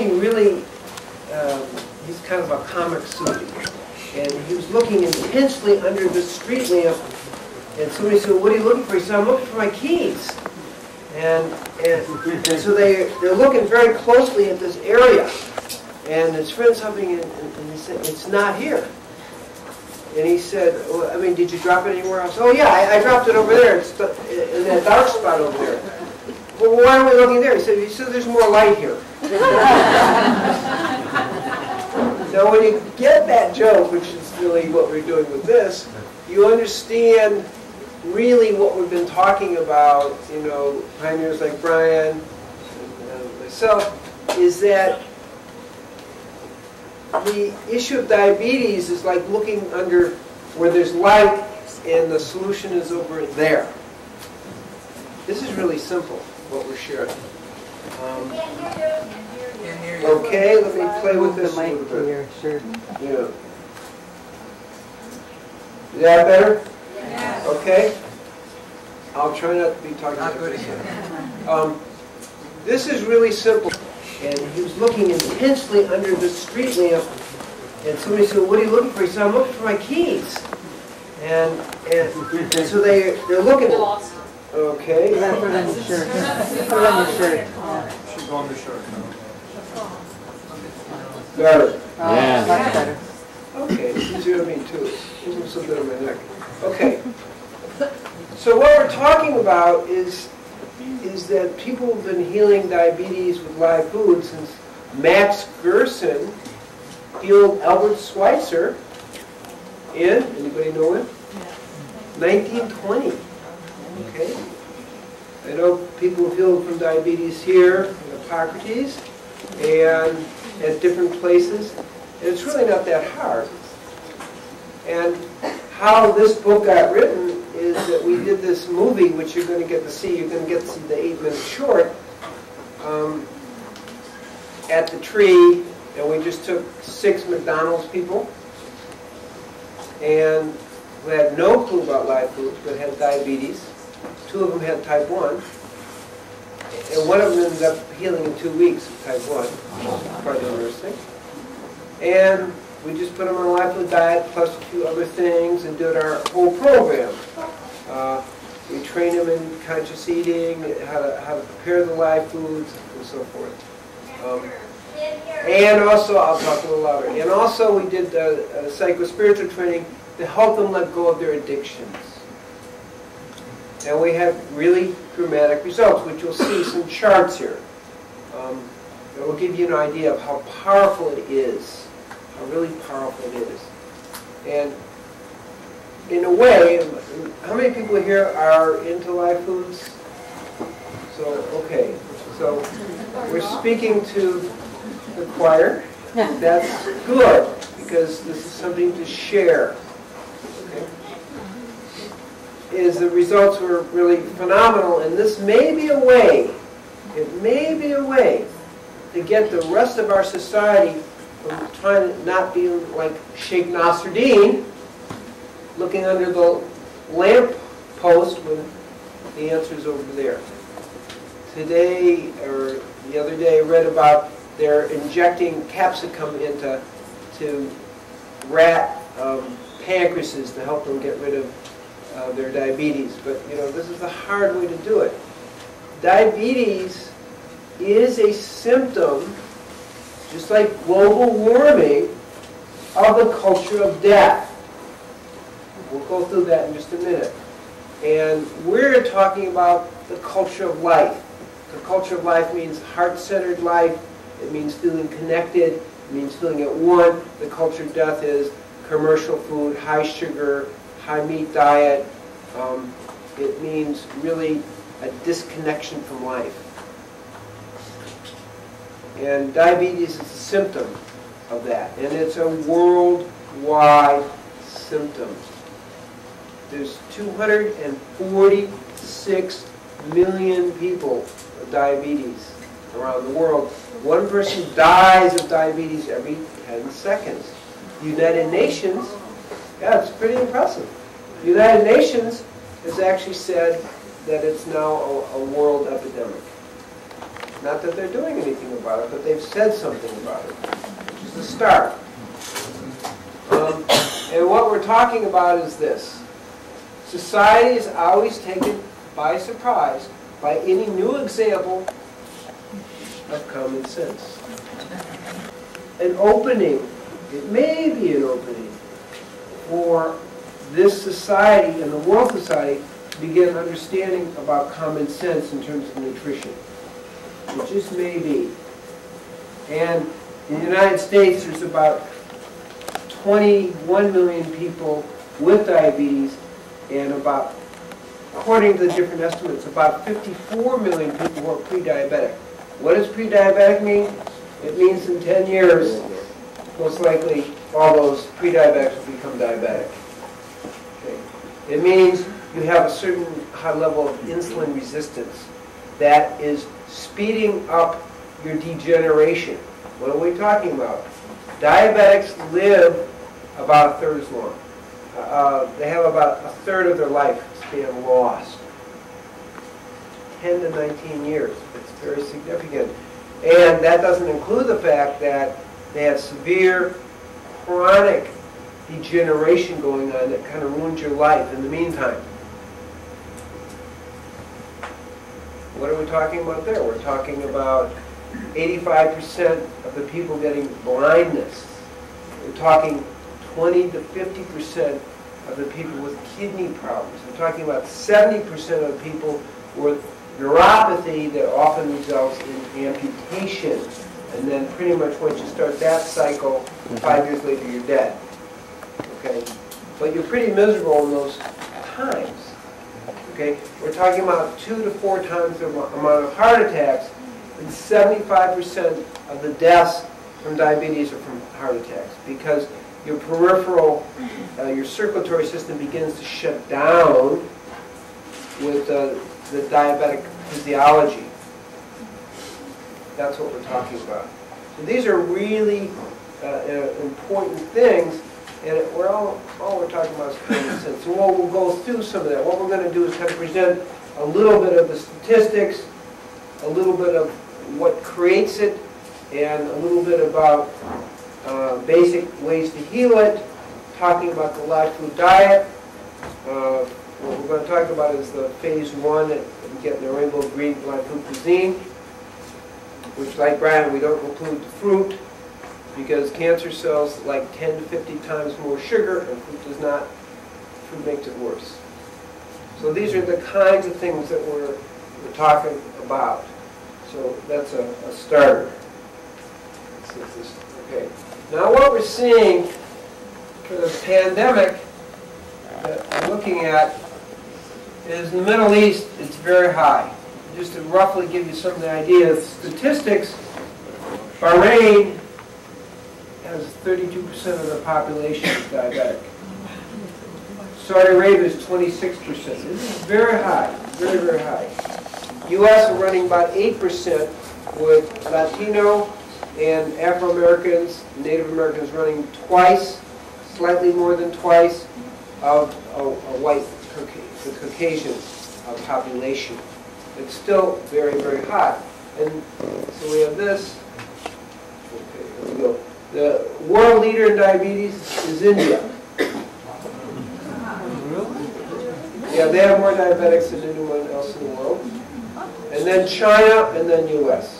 He really, um, he's kind of a comic Sufi. And he was looking intensely under the street lamp. And somebody said, what are you looking for? He said, I'm looking for my keys. And, and, and so they, they're looking very closely at this area. And his friend's helping, and, and he said, it's not here. And he said, well, I mean, did you drop it anywhere else? Oh, yeah, I, I dropped it over there. It's in that dark spot over there. Well, why are we looking there? He said, he said there's more light here. now, when you get that joke, which is really what we're doing with this, you understand really what we've been talking about, you know, pioneers like Brian and uh, myself, is that the issue of diabetes is like looking under where there's light and the solution is over there. This is really simple, what we're sharing. Um, okay, let me play with this a little bit. Sure. Yeah. Is that better? Okay? I'll try not to be talking Not like good this. again. Um, this is really simple. And he was looking intensely under the street lamp. And somebody said, what are you looking for? He said, I'm looking for my keys. And, and, and so they, they're looking. Okay. Put it on your shirt. Put it on your shirt. Yeah. Should go on the shirt. Better. Oh, Yeah. Much better. Okay, it's easier on me too. Isn't so good on my neck. Okay. So what we're talking about is is that people have been healing diabetes with live food since Max Gerson healed Albert Schweitzer in anybody know it? 1920. Okay. I know people have healed from diabetes here in Hippocrates and at different places. And it's really not that hard. And how this book got written is that we did this movie, which you're going to get to see. You're going to get to see the eight-minute short um, at the tree, and we just took six McDonald's people and who had no clue about live foods, but had diabetes. Two of them had type 1. And one of them ended up healing in two weeks of type 1, part of the nursing. And we just put them on a life diet plus a few other things and did our whole program. Uh, we train them in conscious eating, how to, how to prepare the live foods, and so forth. Um, and also, I'll talk a little louder. And also, we did the uh, psycho-spiritual training to help them let go of their addictions. And we have really dramatic results, which you'll see some charts here. Um, that will give you an idea of how powerful it is, how really powerful it is. And in a way, how many people here are into live foods? So, okay. So, we're speaking to the choir. That's good, because this is something to share. Is the results were really phenomenal, and this may be a way, it may be a way to get the rest of our society from trying to not be like Sheikh Nasruddin, looking under the lamp post when the answer is over there. Today, or the other day, I read about they're injecting capsicum into to rat um, pancreases to help them get rid of uh, their diabetes. But you know, this is the hard way to do it. Diabetes is a symptom, just like global warming, of the culture of death. We'll go through that in just a minute. And we're talking about the culture of life. The culture of life means heart-centered life. It means feeling connected. It means feeling at one. The culture of death is commercial food, high sugar, high meat diet. Um, it means really a disconnection from life. And diabetes is a symptom of that. And it's a worldwide symptom. There's 246 million people with diabetes around the world. One person dies of diabetes every 10 seconds. The United Nations, yeah, it's pretty impressive. The United Nations has actually said that it's now a, a world epidemic. Not that they're doing anything about it, but they've said something about it, which is the start. Um, and what we're talking about is this. Society is always taken by surprise by any new example of common sense. An opening, it may be an opening for this society and the world society begin understanding about common sense in terms of nutrition. It just may be. And in the United States, there's about 21 million people with diabetes and about, according to the different estimates, about 54 million people who are pre-diabetic. What does pre-diabetic mean? It means in 10 years, most likely, all those pre-diabetics will become diabetic. Okay. It means you have a certain high level of insulin resistance that is speeding up your degeneration. What are we talking about? Diabetics live about a third as long. Uh, they have about a third of their life span lost. 10 to 19 years. It's very significant. And that doesn't include the fact that they have severe chronic degeneration going on that kind of ruins your life in the meantime. What are we talking about there? We're talking about 85% of the people getting blindness. We're talking 20 to 50% of the people with kidney problems. We're talking about 70% of the people with neuropathy that often results in amputation. And then pretty much once you start that cycle, five mm-hmm. years later you're dead. Okay? But you're pretty miserable in those times. Okay? We're talking about two to four times the amount of heart attacks, and 75% of the deaths from diabetes are from heart attacks because your peripheral, uh, your circulatory system begins to shut down with uh, the diabetic physiology. That's what we're talking about. So these are really uh, uh important things, and we're all, all we're talking about is common sense. So we'll, go through some of that. What we're going to do is kind of present a little bit of the statistics, a little bit of what creates it, and a little bit about uh, basic ways to heal it, talking about the live food diet. Uh, what we're going to talk about is the phase one at getting the rainbow green live food cuisine, which like Brian, we don't include the fruit because cancer cells like 10 to 50 times more sugar and food does not, food makes it worse. So these are the kinds of things that we're, we're talking about. So that's a, a starter. Okay. Now what we're seeing for the pandemic that we're looking at is in the Middle East, it's very high. Just to roughly give you some of the idea of statistics, Bahrain has 32% of the population is diabetic. Saudi Arabia is 26%. This is very high, very, very high. U.S. are running about 8% with Latino and Afro-Americans, Native Americans running twice, slightly more than twice of a, a white the Caucasian uh, population. It's still very, very high. And so we have this. Okay, here we go. The world leader in diabetes is India. Yeah, they have more diabetics than anyone else in the world. And then China, and then U.S.